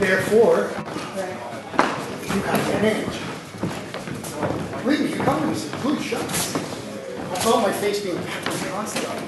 therefore, you have advantage. Believe me, you're coming with some good shots. I felt my face being constantly.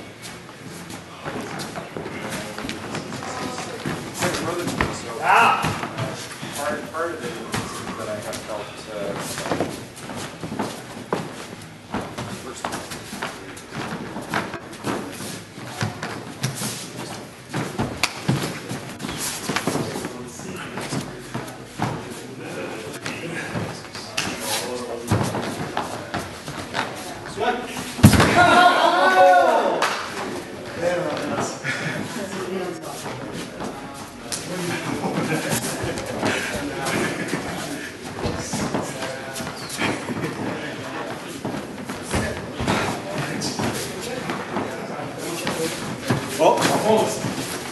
host.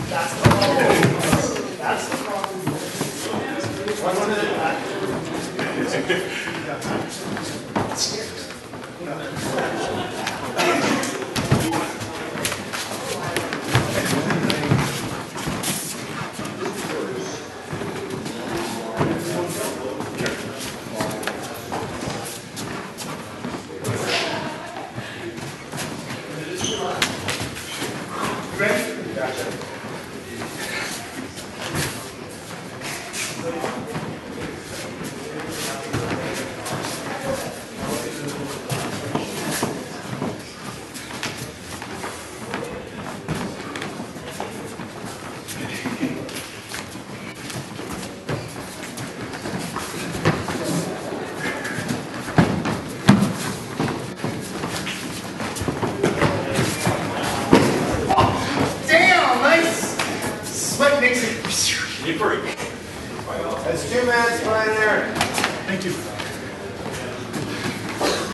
That's the problem. That's the problem. One minute. Obrigado. Sweat makes it. Slippery. That's two minutes, Pioneer. Thank you.